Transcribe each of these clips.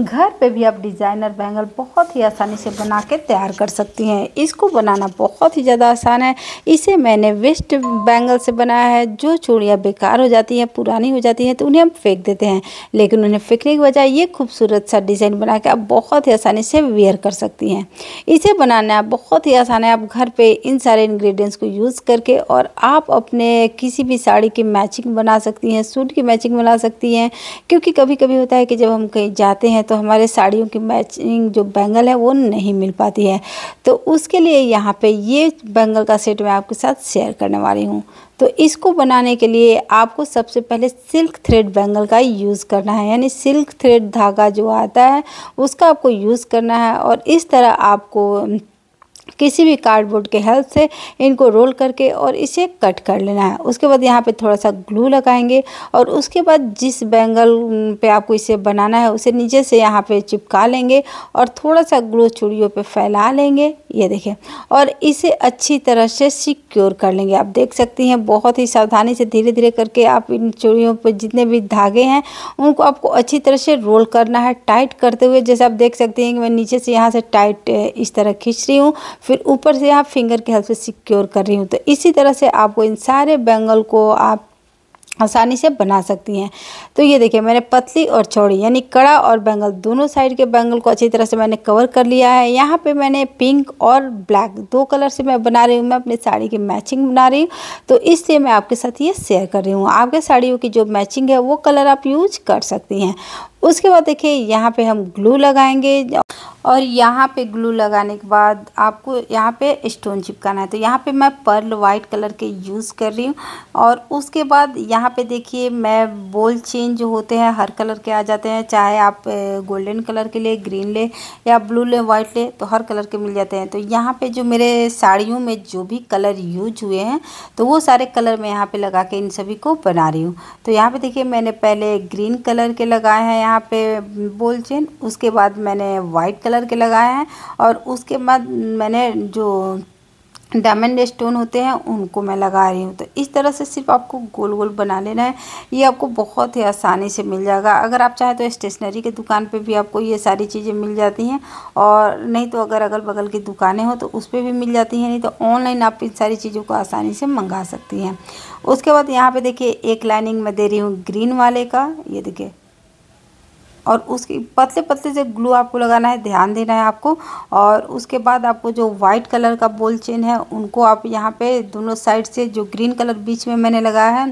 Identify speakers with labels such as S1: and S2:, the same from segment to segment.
S1: घर पे भी आप डिज़ाइनर बैंगल बहुत ही आसानी से बना के तैयार कर सकती हैं। इसको बनाना बहुत ही ज़्यादा आसान है। इसे मैंने वेस्ट बैंगल से बनाया है। जो चूड़ियाँ बेकार हो जाती हैं, पुरानी हो जाती हैं तो उन्हें हम फेंक देते हैं। लेकिन उन्हें फेंकने की बजाय ये खूबसूरत सा डिज़ाइन बना के आप बहुत ही आसानी से वेयर कर सकती हैं। इसे बनाना बहुत ही आसान है। आप घर पर इन सारे इन्ग्रीडियंट्स को यूज़ करके और आप अपने किसी भी साड़ी की मैचिंग बना सकती हैं सूट की मैचिंग बना सकती हैं। क्योंकि कभी कभी होता है कि जब हम कहीं जाते हैं तो हमारे साड़ियों की मैचिंग जो बैंगल है, वो नहीं मिल पाती है। तो उसके लिए यहाँ पे ये बैंगल का सेट मैं आपके साथ शेयर करने वाली हूँ। तो इसको बनाने के लिए आपको सबसे पहले सिल्क थ्रेड बैंगल का यूज़ करना है। यानी सिल्क थ्रेड धागा जो आता है, उसका आपको यूज़ करना है और इस तरह आपको किसी भी कार्डबोर्ड के हेल्प से इनको रोल करके और इसे कट कर लेना है। उसके बाद यहाँ पे थोड़ा सा ग्लू लगाएँगे और उसके बाद जिस बैंगल पे आपको इसे बनाना है, उसे नीचे से यहाँ पे चिपका लेंगे और थोड़ा सा ग्लू चूड़ियों पे फैला लेंगे। ये देखें और इसे अच्छी तरह से सिक्योर कर लेंगे। आप देख सकती हैं, बहुत ही सावधानी से धीरे धीरे करके आप इन चूड़ियों पर जितने भी धागे हैं, उनको आपको अच्छी तरह से रोल करना है। टाइट करते हुए जैसे आप देख सकते हैं कि मैं नीचे से यहाँ से टाइट इस तरह खींच रही हूँ फिर ऊपर से आप फिंगर के हेल्प से सिक्योर कर रही हूँ। तो इसी तरह से आपको इन सारे बैंगल को आप आसानी से बना सकती हैं। तो ये देखिए, मैंने पतली और चौड़ी, यानी कड़ा और बैंगल दोनों साइड के बैंगल को अच्छी तरह से मैंने कवर कर लिया है। यहाँ पे मैंने पिंक और ब्लैक दो कलर से मैं बना रही हूँ। मैं अपनी साड़ी की मैचिंग बना रही हूँ। तो इसलिए मैं आपके साथ ये शेयर कर रही हूँ। आपके साड़ियों की जो मैचिंग है, वो कलर आप यूज़ कर सकती हैं। उसके बाद देखिए, यहाँ पे हम ग्लू लगाएँगे और यहाँ पे ग्लू लगाने के बाद आपको यहाँ पे स्टोन चिपकाना है। तो यहाँ पे मैं पर्ल वाइट कलर के यूज़ कर रही हूँ और उसके बाद यहाँ पे देखिए, मैं बोल चेन जो होते हैं, हर कलर के आ जाते हैं। चाहे आप गोल्डन कलर के लिए ग्रीन ले या ब्लू ले वाइट ले तो हर कलर के मिल जाते हैं। तो यहाँ पर जो मेरे साड़ियों में जो भी कलर यूज़ हुए हैं तो वो सारे कलर मैं यहाँ पर लगा के इन सभी को बना रही हूँ। तो यहाँ पर देखिए, मैंने पहले ग्रीन कलर के लगाए हैं यहाँ पे बोल चेन, उसके बाद मैंने वाइट कलर के लगाए हैं और उसके बाद मैंने जो डायमंड स्टोन होते हैं, उनको मैं लगा रही हूँ। तो इस तरह से सिर्फ़ आपको गोल गोल बना लेना है। ये आपको बहुत ही आसानी से मिल जाएगा। अगर आप चाहें तो स्टेशनरी की दुकान पे भी आपको ये सारी चीज़ें मिल जाती हैं और नहीं तो अगर अगल बगल की दुकानें हो तो उस पर भी मिल जाती हैं, नहीं तो ऑनलाइन आप इन सारी चीज़ों को आसानी से मंगा सकती हैं। उसके बाद यहाँ पर देखिए एक लाइनिंग मैं दे रही हूँ ग्रीन वाले का। ये देखिए और उसकी पतले पतले से ग्लू आपको लगाना है, ध्यान देना है आपको और उसके बाद आपको जो वाइट कलर का बोल चेन है, उनको आप यहाँ पे दोनों साइड से जो ग्रीन कलर बीच में मैंने लगाया है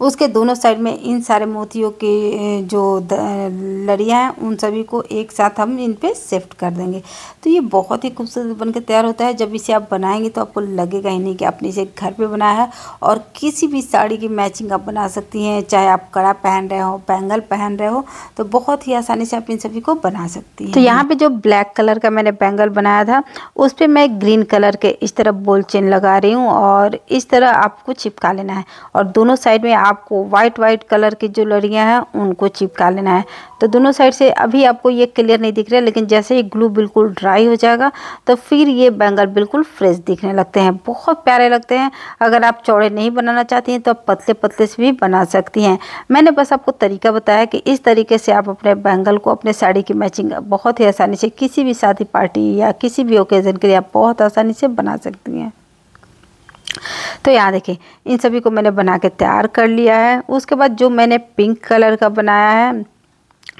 S1: उसके दोनों साइड में इन सारे मोतियों के जो लड़ियाँ हैं उन सभी को एक साथ हम इन पर शिफ्ट कर देंगे। तो ये बहुत ही खूबसूरत बन के तैयार होता है। जब इसे आप बनाएँगे तो आपको लगेगा ही नहीं कि आपने इसे घर पे बनाया है और किसी भी साड़ी की मैचिंग आप बना सकती हैं चाहे आप कड़ा पहन रहे हो बैंगल पहन रहे हो तो बहुत ही आसानी से आप इन सभी को बना सकती हैं। तो यहाँ पर जो ब्लैक कलर का मैंने बैंगल बनाया था उस पर मैं ग्रीन कलर के इस तरह बोल चेन लगा रही हूँ और इस तरह आपको चिपका लेना है। और दोनों साइड में आपको वाइट वाइट कलर की जो लड़ियाँ हैं, उनको चिपका लेना है। तो दोनों साइड से अभी आपको ये क्लियर नहीं दिख रहा है लेकिन जैसे ही ग्लू बिल्कुल ड्राई हो जाएगा तो फिर ये बैंगल बिल्कुल फ्रेश दिखने लगते हैं। बहुत प्यारे लगते हैं। अगर आप चौड़े नहीं बनाना चाहती हैं तो आप पतले पतले से भी बना सकती हैं। मैंने बस आपको तरीका बताया कि इस तरीके से आप अपने बैंगल को, अपने साड़ी की मैचिंग बहुत ही आसानी से किसी भी शादी पार्टी या किसी भी ओकेज़न के लिए आप बहुत आसानी से बना सकती हैं। तो यहाँ देखिए इन सभी को मैंने बना के तैयार कर लिया है। उसके बाद जो मैंने पिंक कलर का बनाया है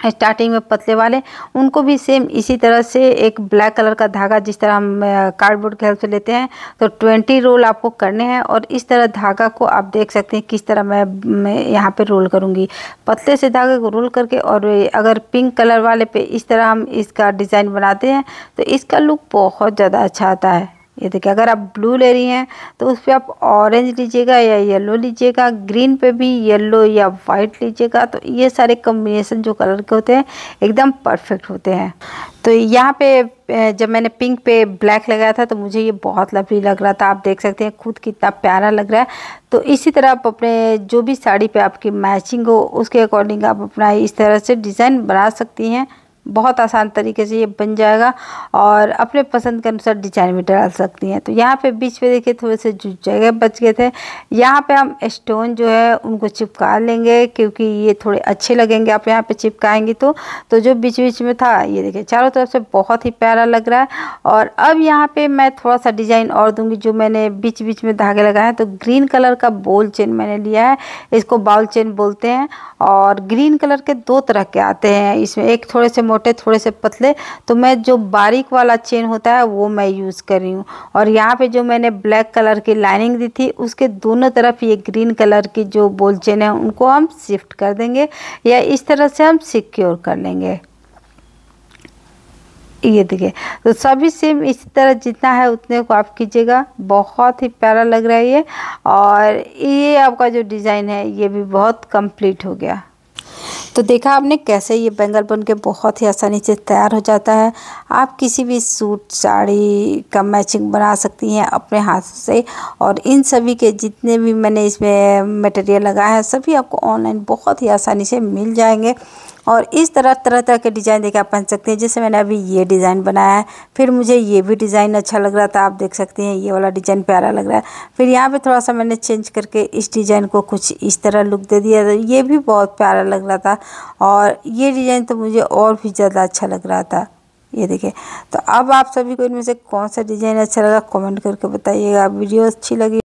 S1: स्टार्टिंग में पतले वाले उनको भी सेम इसी तरह से एक ब्लैक कलर का धागा जिस तरह हम कार्डबोर्ड के हेल्प से लेते हैं तो ट्वेंटी रोल आपको करने हैं और इस तरह धागा को आप देख सकते हैं किस तरह मैं, मैं यहाँ पे रोल करूँगी। पतले से धागे को रोल करके और अगर पिंक कलर वाले पे इस तरह हम इसका डिज़ाइन बनाते हैं तो इसका लुक बहुत ज़्यादा अच्छा आता है। ये देखिए, अगर आप ब्लू ले रही हैं तो उस पर आप ऑरेंज लीजिएगा या येलो लीजिएगा, ग्रीन पे भी येलो या वाइट लीजिएगा तो ये सारे कम्बिनेशन जो कलर के होते हैं, एकदम परफेक्ट होते हैं। तो यहाँ पे जब मैंने पिंक पे ब्लैक लगाया था तो मुझे ये बहुत लवली लग रहा था। आप देख सकते हैं, खुद कितना प्यारा लग रहा है। तो इसी तरह आप अपने जो भी साड़ी पे आपकी मैचिंग हो, उसके अकॉर्डिंग आप अपना इस तरह से डिज़ाइन बना सकती हैं। बहुत आसान तरीके से ये बन जाएगा और अपने पसंद के अनुसार डिज़ाइन भी डाल सकती हैं। तो यहाँ पे बीच में देखिए थोड़े से जो जगह बच गए थे। यहाँ पे हम स्टोन जो है उनको चिपका लेंगे क्योंकि ये थोड़े अच्छे लगेंगे। आप यहाँ पे चिपकाएँगे तो तो जो बीच बीच में था, ये देखिए, चारों तरफ़ से बहुत ही प्यारा लग रहा है। और अब यहाँ पे मैं थोड़ा सा डिज़ाइन और दूँगी जो मैंने बीच बीच में धागे लगाए हैं। तो ग्रीन कलर का बोल चेन मैंने लिया है। इसको बाउल चेन बोलते हैं और ग्रीन कलर के दो तरह के आते हैं। इसमें एक थोड़े से मोटे, थोड़े से पतले तो मैं जो बारीक वाला चेन होता है, वो मैं यूज़ कर रही हूँ। और यहाँ पे जो मैंने ब्लैक कलर की लाइनिंग दी थी, उसके दोनों तरफ़ ये ग्रीन कलर की जो बोल चेन है, उनको हम शिफ्ट कर देंगे या इस तरह से हम सिक्योर कर लेंगे। ये देखिए तो सभी सेम इसी तरह जितना है, उतने को आप कीजिएगा। बहुत ही प्यारा लग रहा है ये। और ये आपका जो डिज़ाइन है, ये भी बहुत कंप्लीट हो गया। तो देखा आपने कैसे ये बैंगल बन के बहुत ही आसानी से तैयार हो जाता है। आप किसी भी सूट, साड़ी का मैचिंग बना सकती हैं अपने हाथ से और इन सभी के जितने भी मैंने इसमें मटेरियल लगाया है, सभी आपको ऑनलाइन बहुत ही आसानी से मिल जाएँगे। और इस तरह तरह तरह के डिज़ाइन देखे आप पहन सकते हैं। जैसे मैंने अभी ये डिज़ाइन बनाया है, फिर मुझे ये भी डिज़ाइन अच्छा लग रहा था, आप देख सकते हैं, ये वाला डिज़ाइन प्यारा लग रहा है। फिर यहाँ पे थोड़ा सा मैंने चेंज करके इस डिज़ाइन को कुछ इस तरह लुक दे दिया तो ये भी बहुत प्यारा लग रहा था और ये डिज़ाइन तो मुझे और भी ज़्यादा अच्छा लग रहा था। ये देखिए तो अब आप सभी को इनमें से कौन सा डिज़ाइन अच्छा लगा कमेंट करके बताइएगा, वीडियो अच्छी लगी।